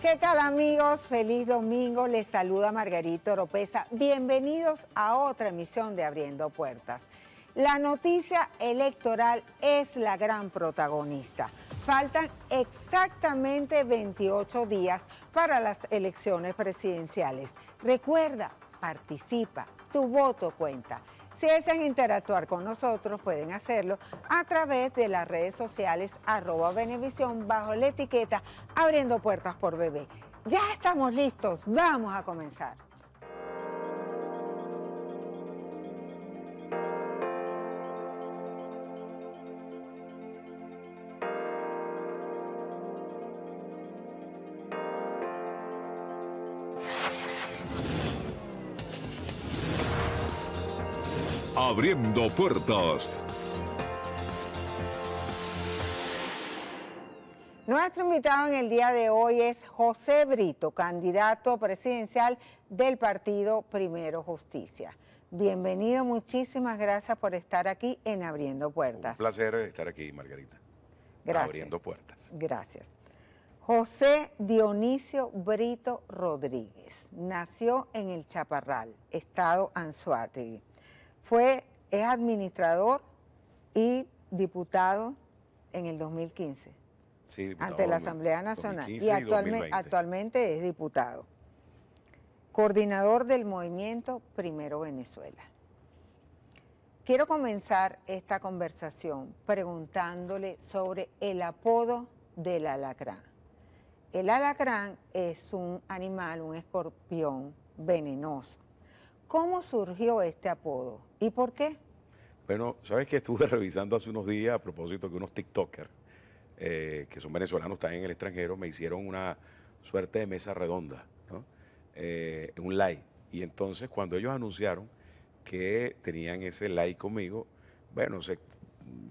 ¿Qué tal amigos? Feliz domingo. Les saluda Margarito Oropesa. Bienvenidos a otra emisión de Abriendo Puertas. La noticia electoral es la gran protagonista. Faltan exactamente 28 días para las elecciones presidenciales. Recuerda, participa, tu voto cuenta. Si desean interactuar con nosotros, pueden hacerlo a través de las redes sociales arroba Benevisión bajo la etiqueta Abriendo Puertas por Bebé. Ya estamos listos, vamos a comenzar. Abriendo puertas. Nuestro invitado en el día de hoy es José Brito, candidato presidencial del partido Primero Justicia. Bienvenido, muchísimas gracias por estar aquí en Abriendo Puertas. Un placer estar aquí, Margarita. Gracias. Abriendo puertas. Gracias. José Dionisio Brito Rodríguez nació en el Chaparral, estado Anzuategui. Fue, es administrador y diputado en el 2015 Sí, diputado ante la Asamblea Nacional 2015 y actualmente, 2020. actualmente es diputado. Coordinador del movimiento Primero Venezuela. Quiero comenzar esta conversación preguntándole sobre el apodo del alacrán. El alacrán es un animal, un escorpión venenoso. ¿Cómo surgió este apodo y por qué? Bueno, sabes que estuve revisando hace unos días a propósito que unos TikTokers, eh, que son venezolanos, están en el extranjero, me hicieron una suerte de mesa redonda. Eh, un like. Y entonces cuando ellos anunciaron que tenían ese like conmigo, bueno, se-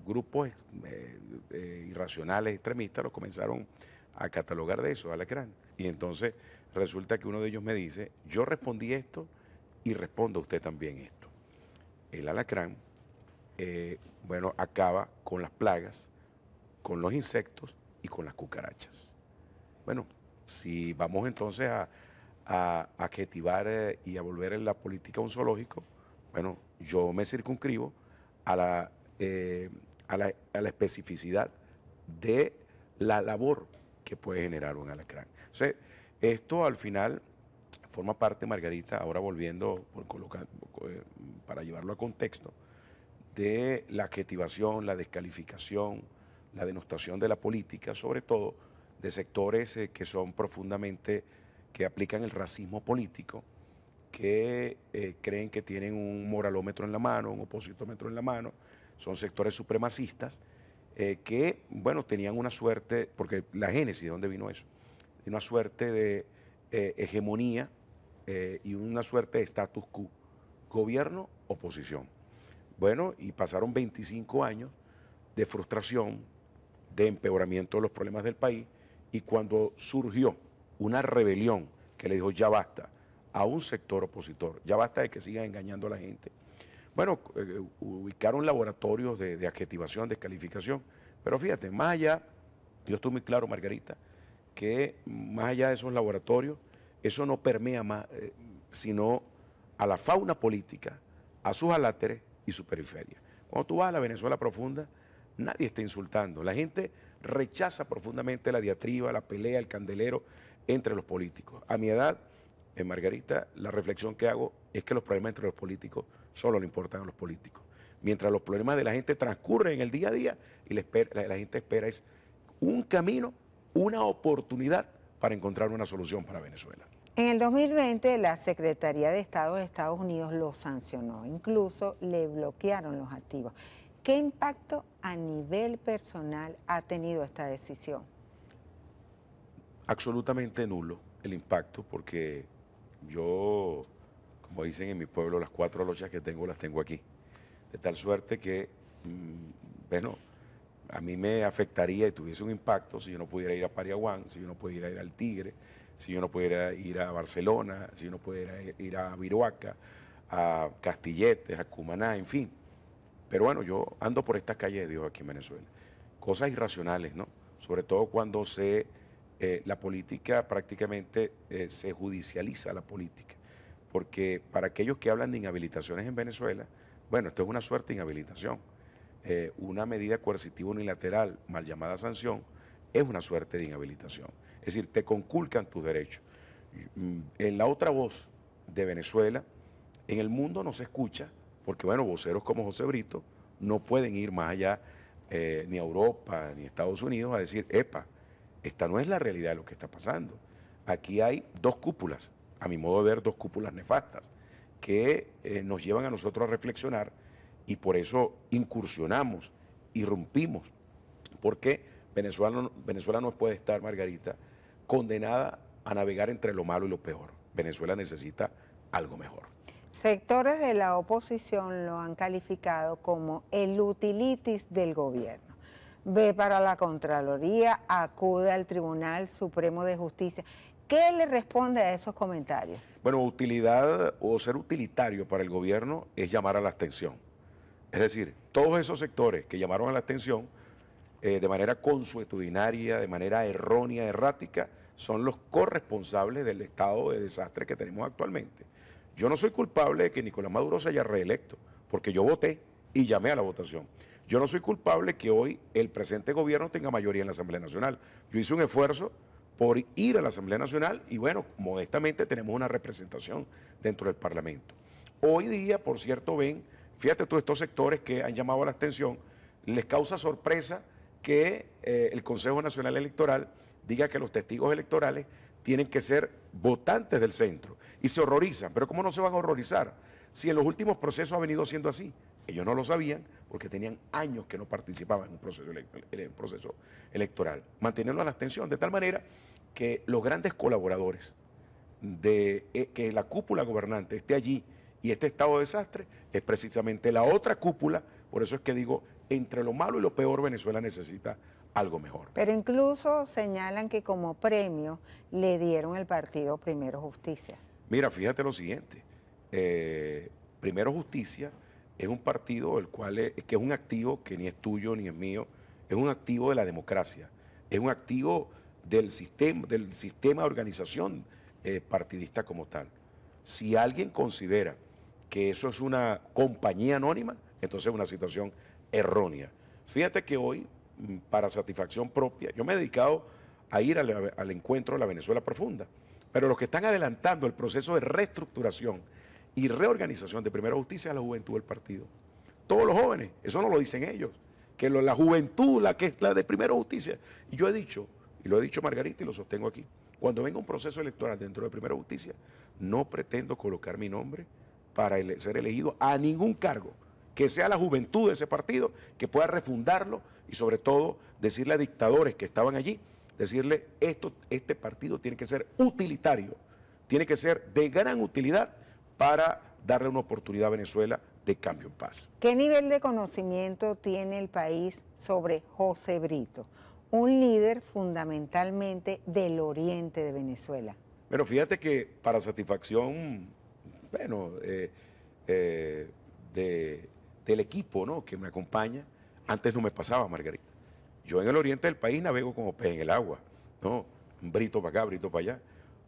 grupos eh, irracionales, extremistas, los comenzaron a catalogar de eso, alacrán. Y entonces resulta que uno de ellos me dice, yo respondí esto y respondo a usted también esto. El alacrán, eh, bueno, acaba con las plagas, con los insectos y con las cucarachas. Bueno, si vamos entonces a, a adjetivar eh, y a volver la política un zoológico, bueno, yo me circunscribo a la, eh, a la, a la especificidad de la labor que puede generar un alacrán. Entonces, esto al final forma parte, Margarita, ahora volviendo por colocar- eh, para llevarlo a contexto, de la adjetivación, la descalificación, la denostación de la política, sobre todo de sectores eh, que son profundamente, que aplican el racismo político, que eh, creen que tienen un moralómetro en la mano, un opositómetro en la mano, son sectores supremacistas, que, bueno, tenían una suerte, porque la génesis, ¿de dónde vino eso? Una suerte de hegemonía eh, y una suerte de status quo, gobierno, oposición. Bueno, y pasaron 25 años de frustración, de empeoramiento de los problemas del país, y cuando surgió una rebelión que le dijo ya basta a un sector opositor, ya basta de que sigan engañando a la gente. Bueno, eh, ubicaron laboratorios de, de adjetivación, descalificación, pero fíjate, más allá, yo estoy muy claro, Margarita, que más allá de esos laboratorios, eso no permea más, eh, sino a la fauna política, a sus aláteres y su periferia. Cuando tú vas a la Venezuela profunda, nadie está insultando. La gente rechaza profundamente la diatriba, la pelea, el candelero entre los políticos. A mi edad, en Margarita, la reflexión que hago es que los problemas entre los políticos solo le importan a los políticos. Mientras los problemas de la gente transcurren en el día a día y la, la gente espera es un camino, una oportunidad para encontrar una solución para Venezuela. En el 2020 la Secretaría de Estado de Estados Unidos lo sancionó, incluso le bloquearon los activos. ¿Qué impacto a nivel personal ha tenido esta decisión? absolutamente nulo el impacto porque yo, como dicen en mi pueblo, las cuatro lochas que tengo las tengo aquí. De tal suerte que, mm, bueno, a mí me afectaría y tuviese un impacto si yo no pudiera ir a Pariaguán, si yo no pudiera ir al Tigre, si yo no pudiera ir a Barcelona, si yo no pudiera ir a Viruaca, a Castilletes, a Cumaná, en fin. Pero bueno, yo ando por estas calles de Dios aquí en Venezuela. Cosas irracionales, ¿no? Sobre todo cuando se eh, la política prácticamente eh, se judicializa la política. Porque para aquellos que hablan de inhabilitaciones en Venezuela, bueno, esto es una suerte de inhabilitación. Eh, una medida coercitiva unilateral, mal llamada sanción, es una suerte de inhabilitación. Es decir, te conculcan tus derechos. Mm, en la otra voz de Venezuela, en el mundo no se escucha, porque bueno, voceros como José Brito no pueden ir más allá ni a Europa ni a Estados Unidos a decir, epa, esta no es la realidad de lo que está pasando. Aquí hay dos cúpulas, a mi modo de ver, dos cúpulas nefastas, que eh, nos llevan a nosotros a reflexionar y por eso incursionamos, irrumpimos, porque Venezuela, Venezuela no puede estar, Margarita, condenada a navegar entre lo malo y lo peor. Venezuela necesita algo mejor. Sectores de la oposición lo han calificado como el utilitis del gobierno ve para la Contraloría, acude al Tribunal Supremo de Justicia. ¿Qué le responde a esos comentarios? Bueno, utilidad o ser utilitario para el gobierno es llamar a la abstención. Es decir, todos esos sectores que llamaron a la abstención eh, de manera consuetudinaria, de manera errónea, errática, son los corresponsables del estado de desastre que tenemos actualmente. Yo no soy culpable de que Nicolás Maduro se haya reelecto, porque yo voté y llamé a la votación. Yo no soy culpable que hoy el presente gobierno tenga mayoría en la Asamblea Nacional. Yo hice un esfuerzo por ir a la Asamblea Nacional y bueno, modestamente tenemos una representación dentro del Parlamento. Hoy día, por cierto, ven, fíjate todos estos sectores que han llamado a la abstención, les causa sorpresa que eh, el Consejo Nacional Electoral diga que los testigos electorales tienen que ser votantes del centro y se horrorizan. Pero ¿cómo no se van a horrorizar? Si en los últimos procesos ha venido siendo así. Ellos no lo sabían porque tenían años que no participaban en un proceso, proceso electoral. Manteniendo la abstención de tal manera que los grandes colaboradores de eh, que la cúpula gobernante esté allí y este estado de desastre es precisamente la otra cúpula. Por eso es que digo, entre lo malo y lo peor, Venezuela necesita algo mejor. Pero incluso señalan que como premio le dieron el partido Primero Justicia. Mira, fíjate lo siguiente. Eh, Primero Justicia es un partido el cual es, que es un activo que ni es tuyo ni es mío, es un activo de la democracia, es un activo del sistema, del sistema de organización eh, partidista como tal. Si alguien considera que eso es una compañía anónima, entonces es una situación errónea. Fíjate que hoy, mm, para satisfacción propia, yo me he dedicado a ir al, encuentro de la Venezuela profunda, pero los que están adelantando el proceso de reestructuración, y reorganización de Primera Justicia a la juventud del partido. Todos los jóvenes, eso no lo dicen ellos, que la juventud, la que es la de Primera Justicia. Y yo he dicho, y lo he dicho Margarita y lo sostengo aquí, cuando venga un proceso electoral dentro de Primera Justicia, no pretendo colocar mi nombre para ser elegido a ningún cargo, que sea la juventud de ese partido, que pueda refundarlo y sobre todo decirle a dictadores que estaban allí, decirle, esto, este partido tiene que ser utilitario, tiene que ser de gran utilidad para darle una oportunidad a Venezuela de cambio en paz. ¿Qué nivel de conocimiento tiene el país sobre José Brito, un líder fundamentalmente del oriente de Venezuela? Bueno, fíjate que para satisfacción, bueno, eh, eh, del equipo ¿no? que me acompaña, antes no me pasaba, Margarita. Yo en el oriente del país navego como pez en el agua, ¿no? Brito para acá, brito para allá.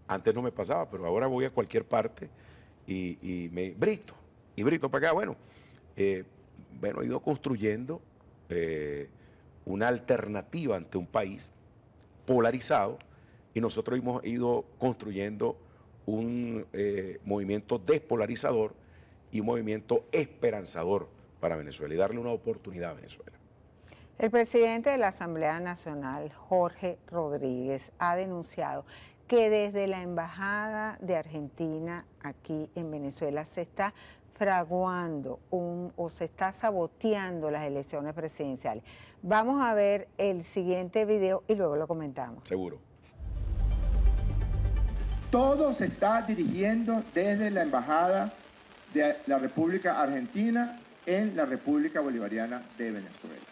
Antes no me pasaba, pero ahora voy a cualquier parte y, me brito, y brito para acá. Bueno, eh, bueno, he ido construyendo una alternativa ante un país polarizado y nosotros hemos ido construyendo un eh, movimiento despolarizador y un movimiento esperanzador para Venezuela y darle una oportunidad a Venezuela. El presidente de la Asamblea Nacional, Jorge Rodríguez, ha denunciado que desde la Embajada de Argentina aquí en Venezuela se está fraguando un, o se está saboteando las elecciones presidenciales. Vamos a ver el siguiente video y luego lo comentamos. Seguro. Todo se está dirigiendo desde la Embajada de la República Argentina en la República Bolivariana de Venezuela,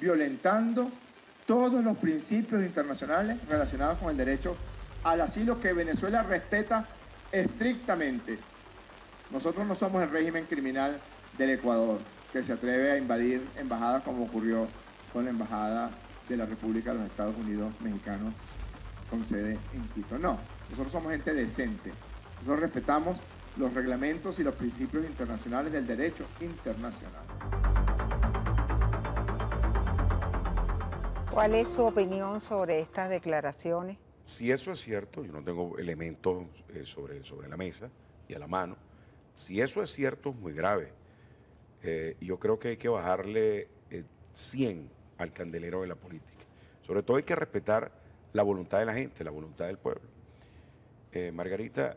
violentando todos los principios internacionales relacionados con el derecho al asilo que Venezuela respeta estrictamente. Nosotros no somos el régimen criminal del Ecuador, que se atreve a invadir embajadas como ocurrió con la Embajada de la República de los Estados Unidos Mexicanos con sede en Quito. No, nosotros somos gente decente. Nosotros respetamos los reglamentos y los principios internacionales del derecho internacional. ¿Cuál es su opinión sobre estas declaraciones? Si eso es cierto, yo no tengo elementos eh, sobre, sobre la mesa y a la mano, si eso es cierto, es muy grave. Eh, yo creo que hay que bajarle 100 eh, al candelero de la política. Sobre todo hay que respetar la voluntad de la gente, la voluntad del pueblo. Margarita,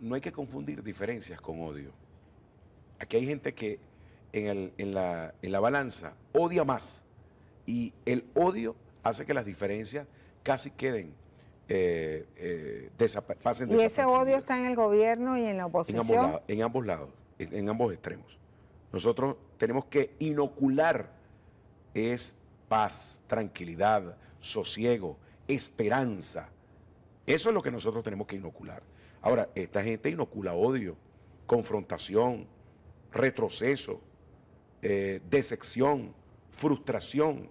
no hay que confundir diferencias con odio. Aquí hay gente que en, la, en la balanza odia más y el odio hace que las diferencias casi queden eh, eh, pasen ¿Y ese odio está en el gobierno y en la oposición? En ambos lados, en ambos, lados, en, ambos extremos. Nosotros tenemos que inocular es paz, tranquilidad, sosiego, esperanza. Eso es lo que nosotros tenemos que inocular. Ahora, esta gente inocula odio, confrontación, retroceso, eh, decepción, frustración.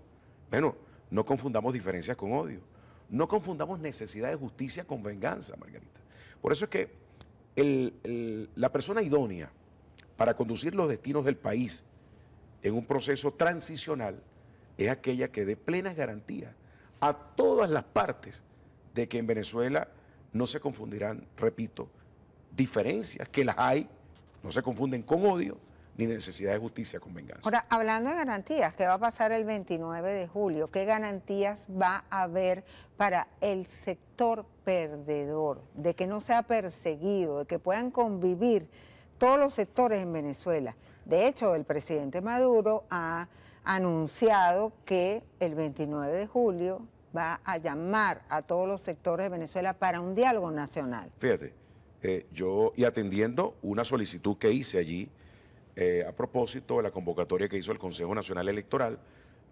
Bueno, no confundamos diferencias con odio. No confundamos necesidad de justicia con venganza, Margarita. Por eso es que la persona idónea para conducir los destinos del país en un proceso transicional es aquella que dé plenas garantías a todas las partes de que en Venezuela no se confundirán, repito, diferencias, que las hay, no se confunden con odio, ni necesidad de justicia con venganza. Ahora, hablando de garantías, ¿qué va a pasar el 29 de julio? ¿Qué garantías va a haber para el sector perdedor, de que no sea perseguido, de que puedan convivir todos los sectores en Venezuela? De hecho, el presidente Maduro ha anunciado que el 29 de julio va a llamar a todos los sectores de Venezuela para un diálogo nacional. Fíjate, eh, yo, y atendiendo una solicitud que hice allí, eh, a propósito de la convocatoria que hizo el Consejo Nacional Electoral,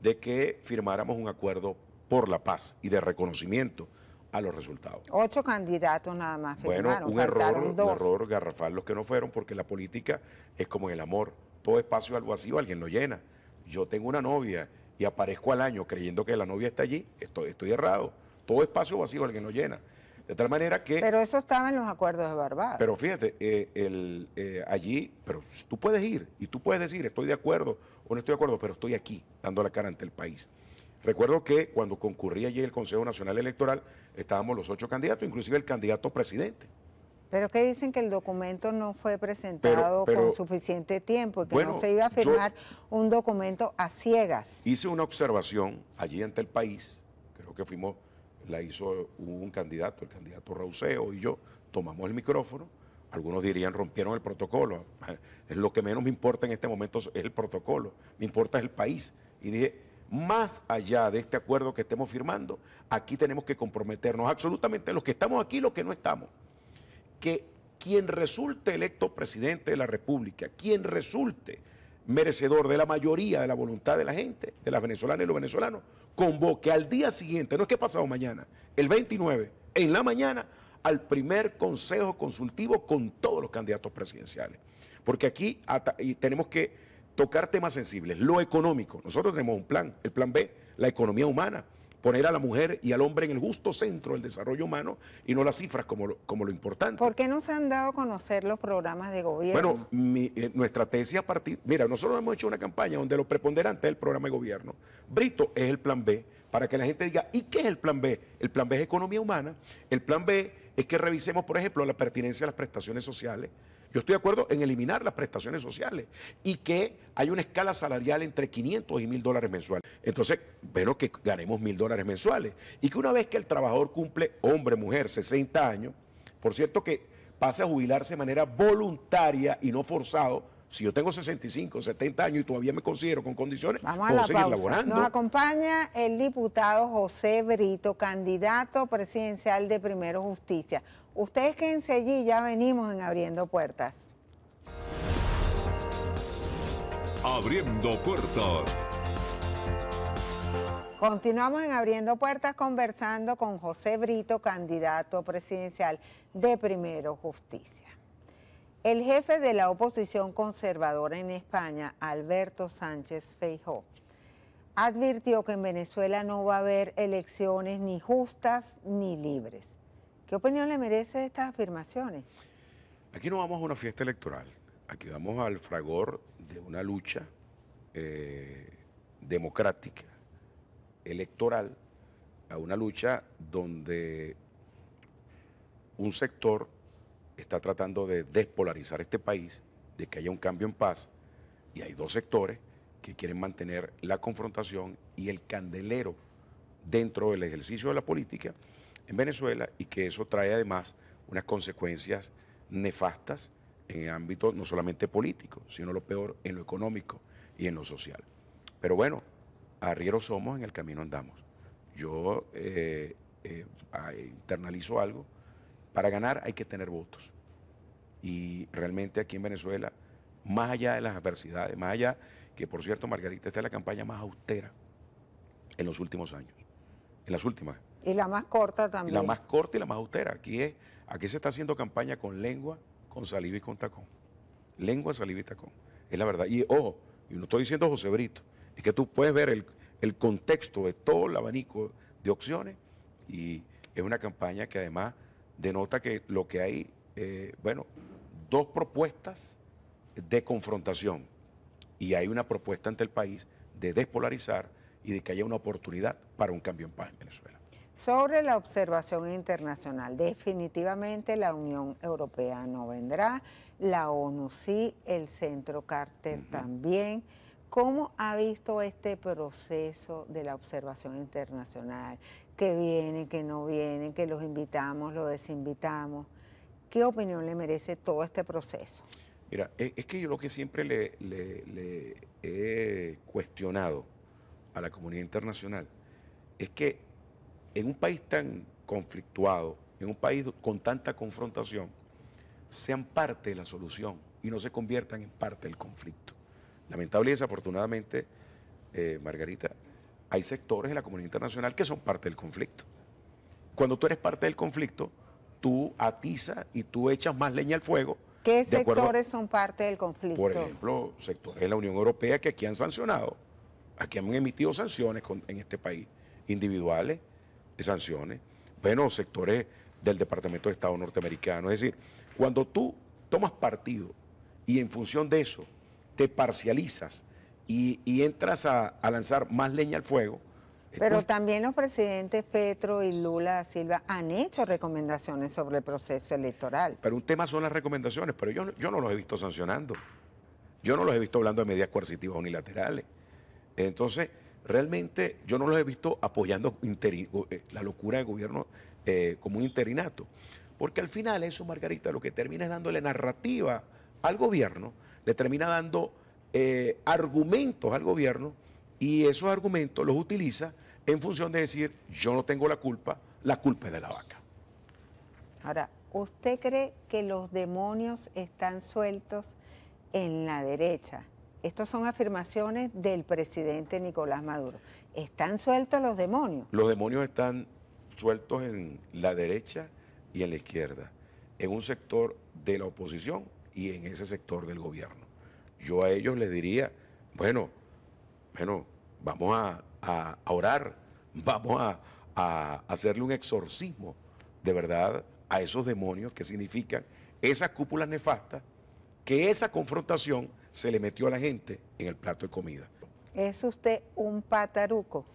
de que firmáramos un acuerdo por la paz y de reconocimiento a los resultados. Ocho candidatos nada más firmaron. Bueno, un error, un error garrafal los que no fueron, porque la política es como en el amor. Todo espacio al vacío alguien lo llena. Yo tengo una novia y aparezco al año creyendo que la novia está allí, estoy, estoy errado. Todo espacio vacío alguien lo llena. De tal manera que... Pero eso estaba en los acuerdos de Barbados. Pero fíjate, eh, el, eh, allí, pero tú puedes ir y tú puedes decir, estoy de acuerdo o no estoy de acuerdo, pero estoy aquí, dando la cara ante el país. Recuerdo que cuando concurría allí el Consejo Nacional Electoral, estábamos los ocho candidatos, inclusive el candidato presidente. Pero que dicen que el documento no fue presentado con suficiente tiempo, que no se iba a firmar un documento a ciegas. Hice una observación allí ante el país, creo que fuimos, la hizo un candidato, el candidato Rauseo y yo, tomamos el micrófono, algunos dirían rompieron el protocolo, es lo que menos me importa en este momento es el protocolo, me importa el país. Y dije, más allá de este acuerdo que estemos firmando, aquí tenemos que comprometernos absolutamente los que estamos aquí y los que no estamos que quien resulte electo presidente de la República, quien resulte merecedor de la mayoría de la voluntad de la gente, de las venezolanas y los venezolanos, convoque al día siguiente, no es que pasado mañana, el 29, en la mañana, al primer consejo consultivo con todos los candidatos presidenciales. Porque aquí tenemos que tocar temas sensibles. Lo económico, nosotros tenemos un plan, el plan B, la economía humana poner a la mujer y al hombre en el justo centro del desarrollo humano y no las cifras como lo, como lo importante. ¿Por qué no se han dado a conocer los programas de gobierno? Bueno, eh, nuestra tesis a partir, mira, nosotros hemos hecho una campaña donde lo preponderante es el programa de gobierno. Brito es el plan B, para que la gente diga, ¿y qué es el plan B? El plan B es economía humana, el plan B es que revisemos, por ejemplo, la pertinencia de las prestaciones sociales, yo estoy de acuerdo en eliminar las prestaciones sociales y que hay una escala salarial entre 500 y 1000 dólares mensuales. Entonces, bueno, que ganemos 1000 dólares mensuales y que una vez que el trabajador cumple, hombre, mujer, 60 años, por cierto que pase a jubilarse de manera voluntaria y no forzado, si yo tengo 65, 70 años y todavía me considero con condiciones, Vamos puedo seguir laborando. Nos acompaña el diputado José Brito, candidato presidencial de Primero Justicia. Ustedes quédense allí, ya venimos en Abriendo Puertas. Abriendo Puertas. Continuamos en Abriendo Puertas conversando con José Brito, candidato presidencial de Primero Justicia. El jefe de la oposición conservadora en España, Alberto Sánchez Feijó, advirtió que en Venezuela no va a haber elecciones ni justas ni libres. ¿Qué opinión le merece estas afirmaciones? Aquí no vamos a una fiesta electoral, aquí vamos al fragor de una lucha eh, democrática, electoral, a una lucha donde un sector está tratando de despolarizar este país, de que haya un cambio en paz, y hay dos sectores que quieren mantener la confrontación y el candelero dentro del ejercicio de la política en Venezuela y que eso trae además unas consecuencias nefastas en el ámbito no solamente político, sino lo peor en lo económico y en lo social. Pero bueno, arrieros somos, en el camino andamos. Yo eh, eh, internalizo algo, para ganar hay que tener votos. Y realmente aquí en Venezuela, más allá de las adversidades, más allá, que por cierto, Margarita, esta es la campaña más austera en los últimos años, en las últimas. Y la más corta también. la más corta y la más austera. Aquí, es, aquí se está haciendo campaña con lengua, con saliva y con tacón. Lengua, saliva y tacón. Es la verdad. Y ojo, y no estoy diciendo José Brito, es que tú puedes ver el, el contexto de todo el abanico de opciones y es una campaña que además denota que lo que hay, eh, bueno, dos propuestas de confrontación y hay una propuesta ante el país de despolarizar y de que haya una oportunidad para un cambio en paz en Venezuela. Sobre la observación internacional, definitivamente la Unión Europea no vendrá, la ONU sí, el Centro Carter también. ¿Cómo ha visto este proceso de la observación internacional? Que viene, que no viene, que los invitamos, los desinvitamos. ¿Qué opinión le merece todo este proceso? Mira, es que yo lo que siempre le, le he cuestionado a la comunidad internacional es que en un país tan conflictuado, en un país con tanta confrontación, sean parte de la solución y no se conviertan en parte del conflicto. Lamentable y desafortunadamente, eh, Margarita, hay sectores en la comunidad internacional que son parte del conflicto. Cuando tú eres parte del conflicto, tú atizas y tú echas más leña al fuego. ¿Qué sectores son parte del conflicto? Por ejemplo, sectores de la Unión Europea que aquí han sancionado, aquí han emitido sanciones en este país, individuales sanciones. Bueno, sectores del Departamento de Estado norteamericano. Es decir, cuando tú tomas partido y en función de eso te parcializas y, entras a, lanzar más leña al fuego. Pero también los presidentes Petro y Lula Silva han hecho recomendaciones sobre el proceso electoral. Pero un tema son las recomendaciones, pero yo, yo no los he visto sancionando. Yo no los he visto hablando de medidas coercitivas unilaterales. Entonces, realmente yo no los he visto apoyando eh, la locura del gobierno eh, como un interinato. Porque al final eso, Margarita, lo que termina es dándole narrativa al gobierno le termina dando eh, argumentos al gobierno y esos argumentos los utiliza en función de decir, yo no tengo la culpa, la culpa es de la vaca. Ahora, ¿usted cree que los demonios están sueltos en la derecha? Estas son afirmaciones del presidente Nicolás Maduro. ¿Están sueltos los demonios? Los demonios están sueltos en la derecha y en la izquierda, en un sector de la oposición y en ese sector del gobierno. Yo a ellos les diría, bueno, bueno, vamos a, orar, vamos a, a, hacerle un exorcismo de verdad a esos demonios que significan esas cúpulas nefastas, que esa confrontación se le metió a la gente en el plato de comida. ¿Es usted un pataruco?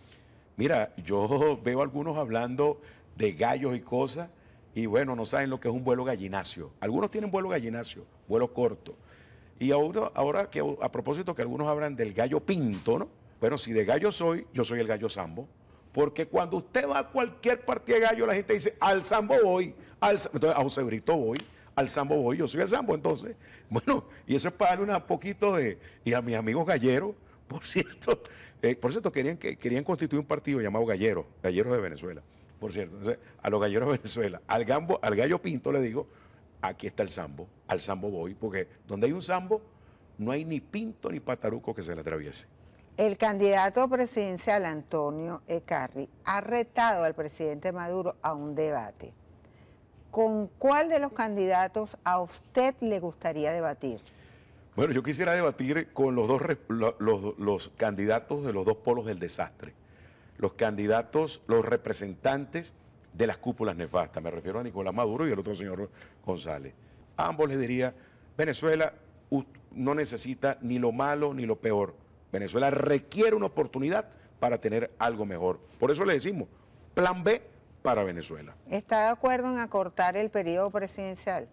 Mira, yo veo algunos hablando de gallos y cosas, y bueno, no saben lo que es un vuelo gallinacio. Algunos tienen vuelo gallinacio, vuelo corto. Y ahora, ahora que a propósito que algunos hablan del gallo pinto, ¿no? Bueno, si de gallo soy, yo soy el gallo sambo. Porque cuando usted va a cualquier partida de gallo, la gente dice, al sambo voy, al, entonces a José Brito voy, al sambo voy, yo soy el sambo entonces. Bueno, y eso es para darle un poquito de, y a mis amigos galleros, por cierto, eh, por cierto, querían, querían constituir un partido llamado Gallero, Galleros de Venezuela por cierto. a los galleros de Venezuela, al, gambo, al gallo pinto le digo, aquí está el sambo, al sambo voy, porque donde hay un sambo no hay ni pinto ni pataruco que se le atraviese. El candidato presidencial Antonio Ecarri ha retado al presidente Maduro a un debate. ¿Con cuál de los candidatos a usted le gustaría debatir? Bueno, yo quisiera debatir con los dos los, candidatos de los dos polos del desastre. Los candidatos, los representantes de las cúpulas nefastas. Me refiero a Nicolás Maduro y el otro señor González. A ambos les diría, Venezuela no necesita ni lo malo ni lo peor. Venezuela requiere una oportunidad para tener algo mejor. Por eso le decimos, plan B para Venezuela. ¿Está de acuerdo en acortar el periodo presidencial?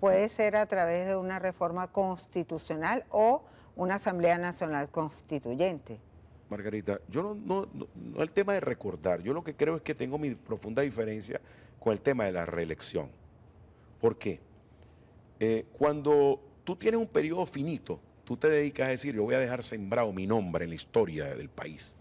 Puede ser a través de una reforma constitucional o una Asamblea Nacional Constituyente. Margarita, yo no, no, no, el tema de recordar, yo lo que creo es que tengo mi profunda diferencia con el tema de la reelección. ¿Por qué? Eh, cuando tú tienes un periodo finito, tú te dedicas a decir, yo voy a dejar sembrado mi nombre en la historia del país.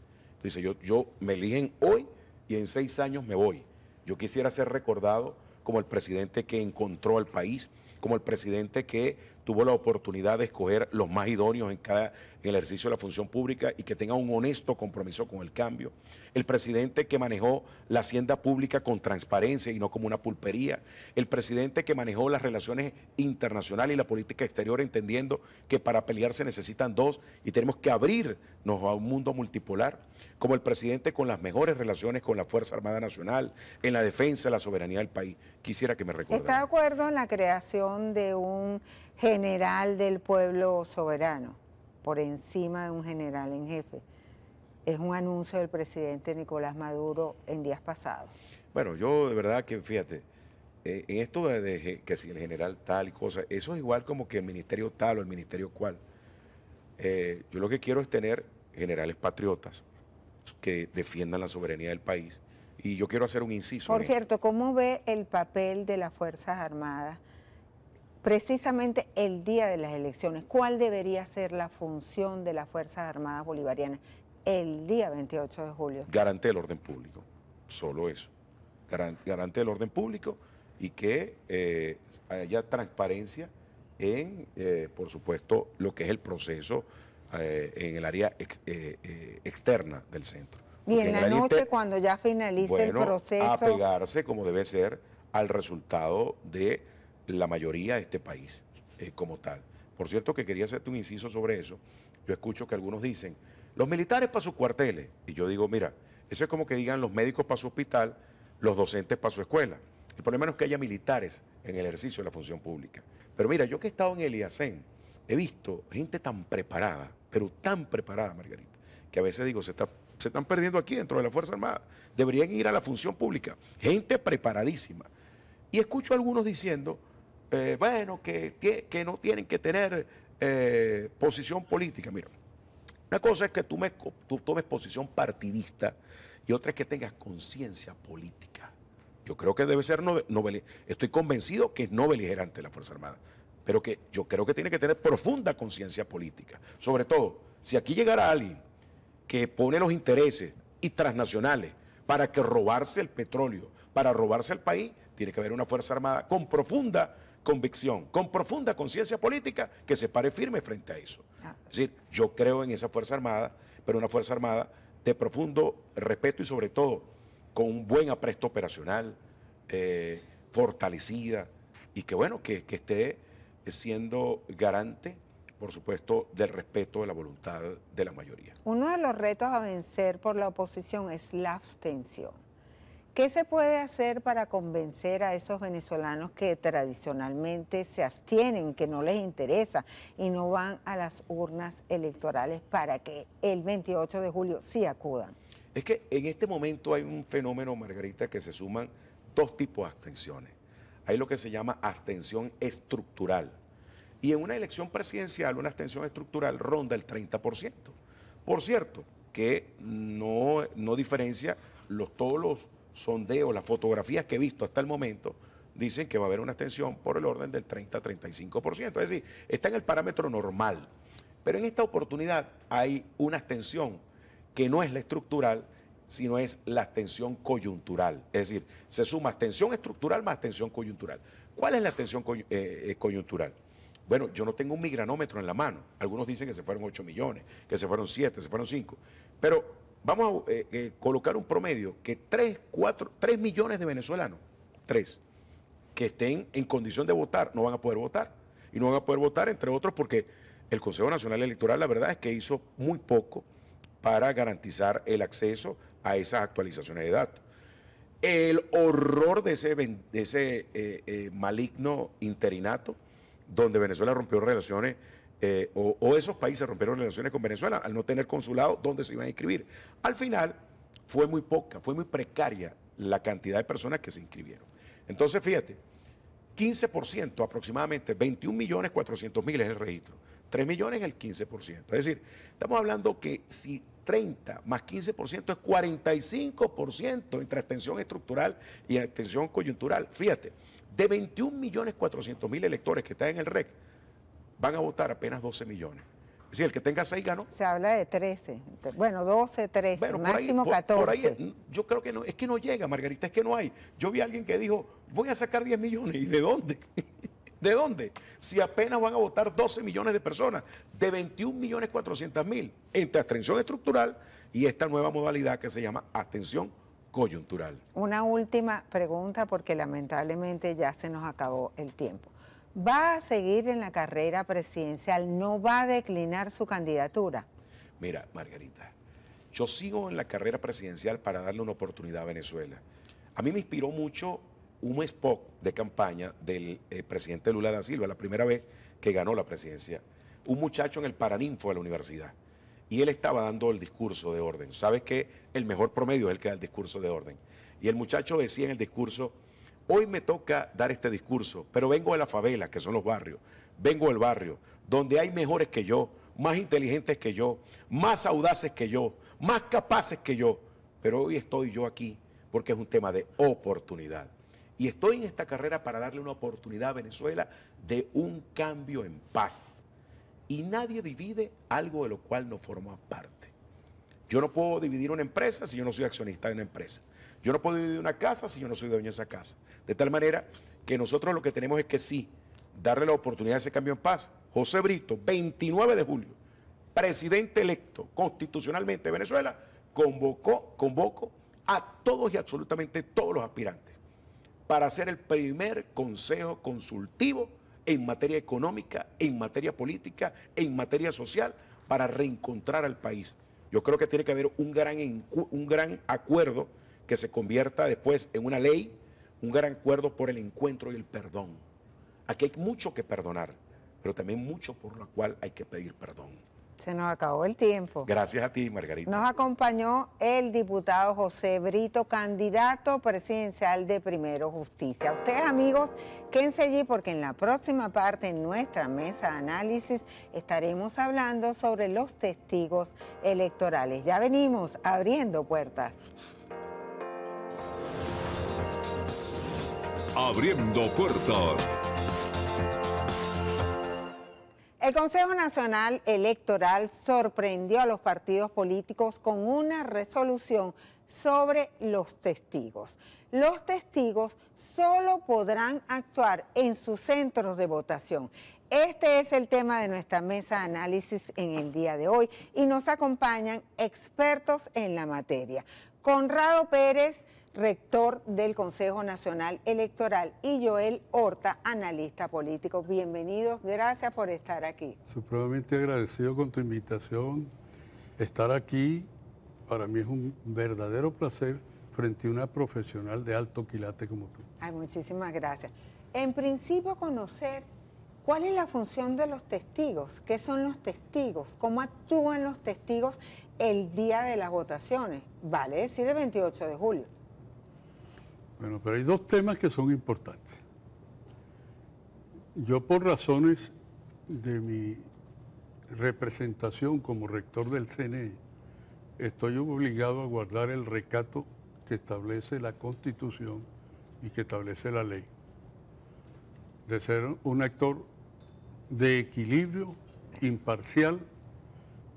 Dice, yo, yo me eligen hoy y en seis años me voy. Yo quisiera ser recordado como el presidente que encontró al país, como el presidente que tuvo la oportunidad de escoger los más idóneos en cada ejercicio de la función pública y que tenga un honesto compromiso con el cambio. El presidente que manejó la hacienda pública con transparencia y no como una pulpería. El presidente que manejó las relaciones internacionales y la política exterior entendiendo que para pelear se necesitan dos y tenemos que abrirnos a un mundo multipolar. Como el presidente con las mejores relaciones con la Fuerza Armada Nacional, en la defensa de la soberanía del país. Quisiera que me recordara. ¿Está de acuerdo en la creación de un general del pueblo soberano? por encima de un general en jefe. Es un anuncio del presidente Nicolás Maduro en días pasados. Bueno, yo de verdad que fíjate, eh, en esto de, que si el general tal y cosa, eso es igual como que el ministerio tal o el ministerio cual. Eh, yo lo que quiero es tener generales patriotas que defiendan la soberanía del país. Y yo quiero hacer un inciso. Por cierto, ¿cómo ve el papel de las Fuerzas Armadas precisamente el día de las elecciones, ¿cuál debería ser la función de las Fuerzas Armadas Bolivarianas el día 28 de julio? Garante el orden público, solo eso. Garante el orden público y que eh, haya transparencia en, eh, por supuesto, lo que es el proceso eh, en el área externa del centro. y en, la noche, cuando ya finalice el proceso. Apegarse como debe ser al resultado de la mayoría de este país eh, como tal. Por cierto que quería hacerte un inciso sobre eso. Yo escucho que algunos dicen, los militares para sus cuarteles. Y yo digo, mira, eso es como que digan los médicos para su hospital, los docentes para su escuela. El problema no es que haya militares en el ejercicio de la función pública. Pero mira, yo que he estado en el IACEN, he visto gente tan preparada, pero tan preparada, Margarita, que a veces digo, se, se están perdiendo aquí dentro de la Fuerza Armada. Deberían ir a la función pública. Gente preparadísima. Y escucho a algunos diciendo, eh, bueno, que, que, no tienen que tener eh, posición política. Mira, una cosa es que tú, me, tú tomes posición partidista y otra es que tengas conciencia política. Yo creo que debe ser, no, estoy convencido que es no beligerante la Fuerza Armada, pero que yo creo que tiene que tener profunda conciencia política. Sobre todo, si aquí llegara alguien que pone los intereses y transnacionales para que robarse el petróleo, para robarse el país, tiene que haber una Fuerza Armada con profunda convicción, con profunda conciencia política, que se pare firme frente a eso. Ah. Es decir, yo creo en esa Fuerza Armada, pero una Fuerza Armada de profundo respeto y sobre todo con un buen apresto operacional, eh, fortalecida y que bueno, que, que esté siendo garante por supuesto, del respeto de la voluntad de la mayoría. Uno de los retos a vencer por la oposición es la abstención. ¿Qué se puede hacer para convencer a esos venezolanos que tradicionalmente se abstienen, que no les interesa y no van a las urnas electorales para que el 28 de julio sí acudan? Es que en este momento hay un fenómeno, Margarita, que se suman dos tipos de abstenciones. Hay lo que se llama abstención estructural. Y en una elección presidencial, una abstención estructural ronda el 30%. Por cierto, que no, no diferencia todos los sondeos, las fotografías que he visto hasta el momento, dicen que va a haber una extensión por el orden del 30-35%. Es decir, está en el parámetro normal. Pero en esta oportunidad hay una extensión que no es la estructural, sino es la extensión coyuntural. Es decir, se suma extensión estructural más extensión coyuntural. ¿Cuál es la extensión eh, eh, coyuntural? Bueno, yo no tengo un migranómetro en la mano. Algunos dicen que se fueron 8 millones, que se fueron 7, se fueron 5. Pero vamos a eh, eh, colocar un promedio que 3, 4, 3 millones de venezolanos, 3, que estén en condición de votar, no van a poder votar. Y no van a poder votar, entre otros, porque el Consejo Nacional Electoral la verdad es que hizo muy poco para garantizar el acceso a esas actualizaciones de datos. El horror de ese, de ese eh, maligno interinato, donde Venezuela rompió relaciones, eh, o, esos países rompieron relaciones con Venezuela al no tener consulado donde se iban a inscribir. Al final fue muy poca, fue muy precaria la cantidad de personas que se inscribieron. Entonces, fíjate, 15% aproximadamente, 21 millones 400 mil es el registro, 3 millones es el 15%. Es decir, estamos hablando que si 30 más 15% es 45% entre extensión estructural y extensión coyuntural. Fíjate, de 21 millones 400 mil electores que están en el REC, van a votar apenas 12 millones. Es decir, el que tenga 6 ganó. Se habla de 13, bueno, 12, 13, máximo 14. Por ahí, yo creo que no, es que no llega, Margarita, es que no hay. Yo vi a alguien que dijo, voy a sacar 10 millones, ¿y de dónde? ¿De dónde? Si apenas van a votar 12 millones de personas, de 21 millones 400 mil, entre abstención estructural y esta nueva modalidad que se llama abstención coyuntural. Una última pregunta porque lamentablemente ya se nos acabó el tiempo. ¿Va a seguir en la carrera presidencial? ¿No va a declinar su candidatura? Mira, Margarita, yo sigo en la carrera presidencial para darle una oportunidad a Venezuela. A mí me inspiró mucho un spot de campaña del eh, presidente Lula da Silva, la primera vez que ganó la presidencia, un muchacho en el Paraninfo de la universidad. Y él estaba dando el discurso de orden. ¿Sabes que El mejor promedio es el que da el discurso de orden. Y el muchacho decía en el discurso, hoy me toca dar este discurso, pero vengo de la favela, que son los barrios, vengo del barrio, donde hay mejores que yo, más inteligentes que yo, más audaces que yo, más capaces que yo, pero hoy estoy yo aquí porque es un tema de oportunidad. Y estoy en esta carrera para darle una oportunidad a Venezuela de un cambio en paz. Y nadie divide algo de lo cual no forma parte. Yo no puedo dividir una empresa si yo no soy accionista de una empresa. Yo no puedo dividir una casa si yo no soy dueño de esa casa. De tal manera que nosotros lo que tenemos es que sí, darle la oportunidad a ese cambio en paz. José Brito, 29 de julio, presidente electo constitucionalmente de Venezuela, convocó, convoco a todos y absolutamente todos los aspirantes para ser el primer consejo consultivo en materia económica, en materia política, en materia social, para reencontrar al país. Yo creo que tiene que haber un gran, un gran acuerdo que se convierta después en una ley, un gran acuerdo por el encuentro y el perdón. Aquí hay mucho que perdonar, pero también mucho por lo cual hay que pedir perdón. Se nos acabó el tiempo. Gracias a ti, Margarita. Nos acompañó el diputado José Brito, candidato presidencial de Primero Justicia. Ustedes, amigos, quédense allí porque en la próxima parte, en nuestra mesa de análisis, estaremos hablando sobre los testigos electorales. Ya venimos abriendo puertas. Abriendo puertas. El Consejo Nacional Electoral sorprendió a los partidos políticos con una resolución sobre los testigos. Los testigos solo podrán actuar en sus centros de votación. Este es el tema de nuestra mesa de análisis en el día de hoy y nos acompañan expertos en la materia. Conrado Pérez, rector del Consejo Nacional Electoral, y Joel Horta, analista político. Bienvenidos, gracias por estar aquí. Supremamente agradecido con tu invitación. Estar aquí para mí es un verdadero placer frente a una profesional de alto quilate como tú. Ay, muchísimas gracias. En principio, conocer cuál es la función de los testigos, qué son los testigos, cómo actúan los testigos el día de las votaciones, vale decir el 28 de julio. Bueno, pero hay dos temas que son importantes. Yo por razones de mi representación como rector del CNE, estoy obligado a guardar el recato que establece la Constitución y que establece la ley. De ser un actor de equilibrio, imparcial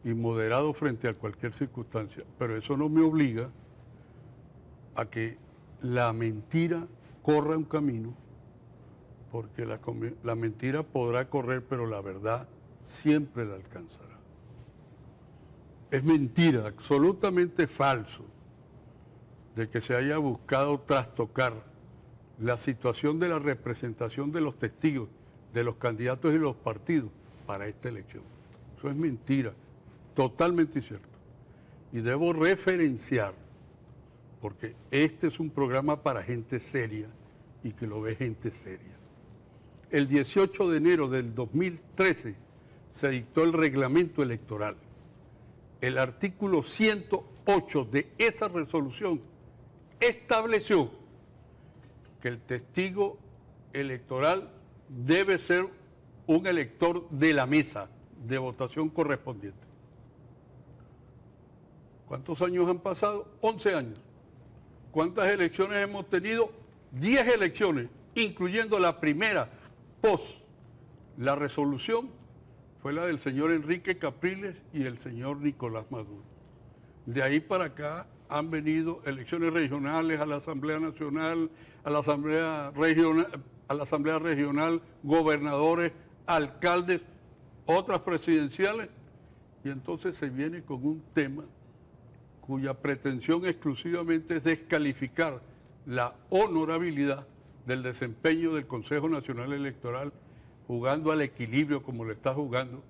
y moderado frente a cualquier circunstancia. Pero eso no me obliga a que la mentira corra un camino, porque la, mentira podrá correr, pero la verdad siempre la alcanzará. Es mentira, absolutamente falso, de que se haya buscado trastocar la situación de la representación de los testigos, de los candidatos y los partidos para esta elección. Eso es mentira, totalmente incierto. Y debo referenciar, porque este es un programa para gente seria y que lo ve gente seria. El 18 de enero del 2013 se dictó el reglamento electoral. El artículo 108 de esa resolución estableció que el testigo electoral debe ser un elector de la mesa de votación correspondiente. ¿Cuántos años han pasado? 11 años. ¿Cuántas elecciones hemos tenido? 10 elecciones, incluyendo la primera post la resolución fue la del señor Enrique Capriles y el señor Nicolás Maduro. De ahí para acá han venido elecciones regionales a la Asamblea Nacional, a la Asamblea Regional, a la Asamblea Regional, gobernadores, alcaldes, otras presidenciales, y entonces se viene con un tema cuya pretensión exclusivamente es descalificar la honorabilidad del desempeño del Consejo Nacional Electoral jugando al equilibrio como lo está jugando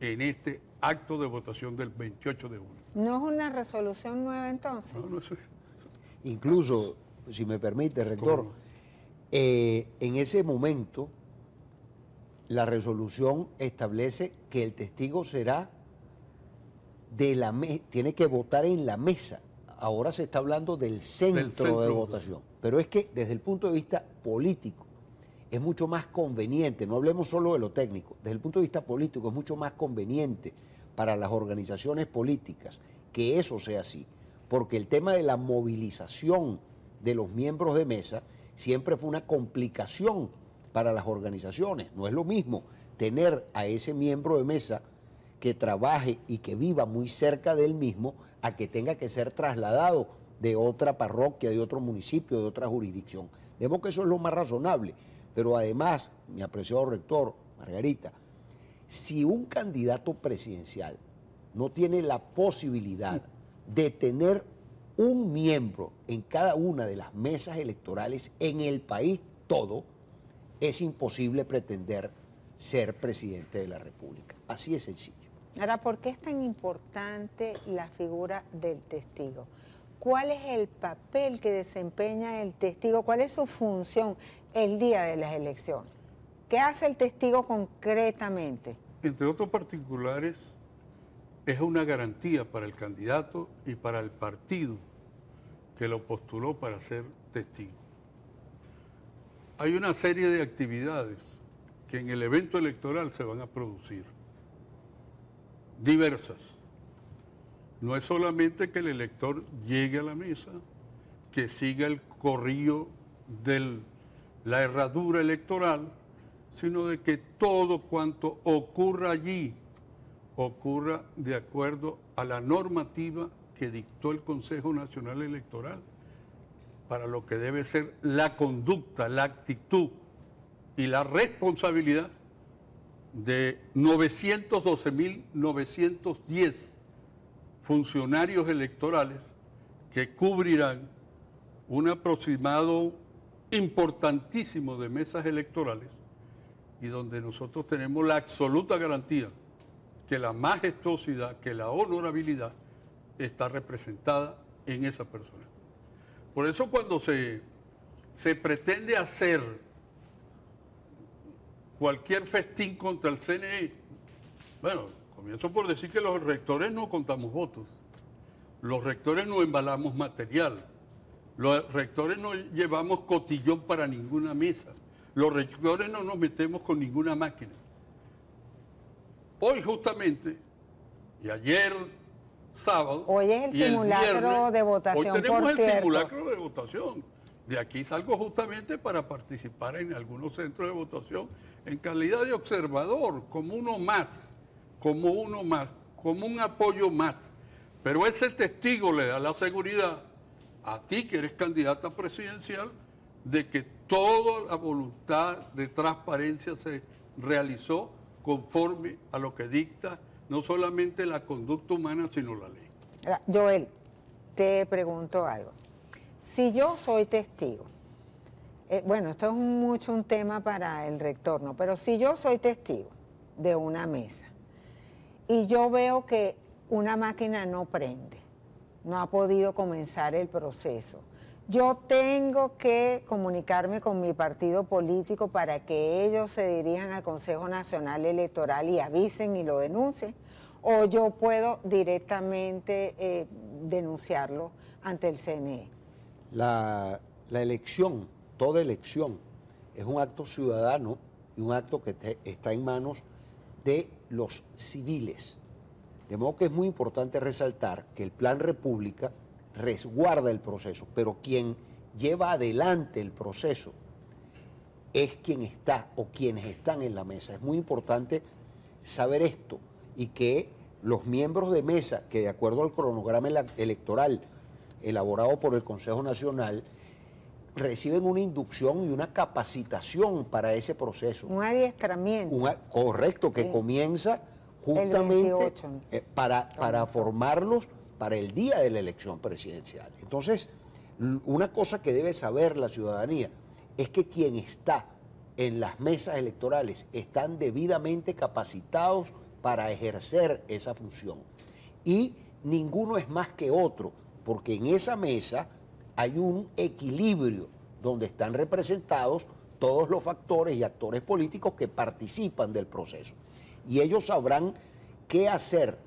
en este acto de votación del 28 de junio. ¿No es una resolución nueva entonces? No, no es... Incluso, si me permite, rector, eh, en ese momento la resolución establece que el testigo será de la tiene que votar en la mesa. Ahora se está hablando del centro de votación. Pero es que desde el punto de vista político, es mucho más conveniente, no hablemos solo de lo técnico, desde el punto de vista político es mucho más conveniente para las organizaciones políticas que eso sea así, porque el tema de la movilización de los miembros de mesa siempre fue una complicación para las organizaciones. No es lo mismo tener a ese miembro de mesa que trabaje y que viva muy cerca del mismo a que tenga que ser trasladado de otra parroquia, de otro municipio, de otra jurisdicción. Debo que eso es lo más razonable. Pero además, mi apreciado rector, Margarita, si un candidato presidencial no tiene la posibilidad de tener un miembro en cada una de las mesas electorales en el país todo, es imposible pretender ser presidente de la República. Así es sencillo. Ahora, ¿por qué es tan importante la figura del testigo? ¿Cuál es el papel que desempeña el testigo? ¿Cuál es su función el día de las elecciones? ¿Qué hace el testigo concretamente? Entre otros particulares, es una garantía para el candidato y para el partido que lo postuló para ser testigo. Hay una serie de actividades que en el evento electoral se van a producir, diversas. No es solamente que el elector llegue a la mesa, que siga el corrillo de la herradura electoral, sino de que todo cuanto ocurra allí ocurra de acuerdo a la normativa que dictó el Consejo Nacional Electoral para lo que debe ser la conducta, la actitud y la responsabilidad de 912.910 funcionarios electorales que cubrirán un aproximado importantísimo de mesas electorales y donde nosotros tenemos la absoluta garantía que la majestuosidad, que la honorabilidad está representada en esa persona. Por eso cuando se, se pretende hacer cualquier festín contra el CNE, bueno, comienzo por decir que los rectores no contamos votos, los rectores no embalamos material, los rectores no llevamos cotillón para ninguna mesa, los rectores no nos metemos con ninguna máquina. Hoy justamente, y ayer sábado. Hoy es el simulacro de votación. Hoy tenemos el simulacro de votación. De aquí salgo justamente para participar en algunos centros de votación en calidad de observador, como uno más, como uno más, como un apoyo más. Pero ese testigo le da la seguridad a ti que eres candidata presidencial de que toda la voluntad de transparencia se realizó conforme a lo que dicta no solamente la conducta humana, sino la ley. Joel, te pregunto algo. Si yo soy testigo, eh, bueno, esto es mucho un tema para el rector, ¿no? Pero si yo soy testigo de una mesa y yo veo que una máquina no prende, no ha podido comenzar el proceso. Yo tengo que comunicarme con mi partido político para que ellos se dirijan al Consejo Nacional Electoral y avisen y lo denuncien, o yo puedo directamente eh, denunciarlo ante el CNE. La, la elección, toda elección, es un acto ciudadano y un acto que está en manos de los civiles. De modo que es muy importante resaltar que el Plan República resguarda el proceso, pero quien lleva adelante el proceso es quien está o quienes están en la mesa. Es muy importante saber esto y que los miembros de mesa, que de acuerdo al cronograma ele- electoral elaborado por el Consejo Nacional, reciben una inducción y una capacitación para ese proceso. Un adiestramiento. Un correcto, que Sí. comienza justamente 28. eh, para, para formarlos para el día de la elección presidencial. Entonces, una cosa que debe saber la ciudadanía es que quien está en las mesas electorales están debidamente capacitados para ejercer esa función. Y ninguno es más que otro, porque en esa mesa hay un equilibrio donde están representados todos los factores y actores políticos que participan del proceso. Y ellos sabrán qué hacer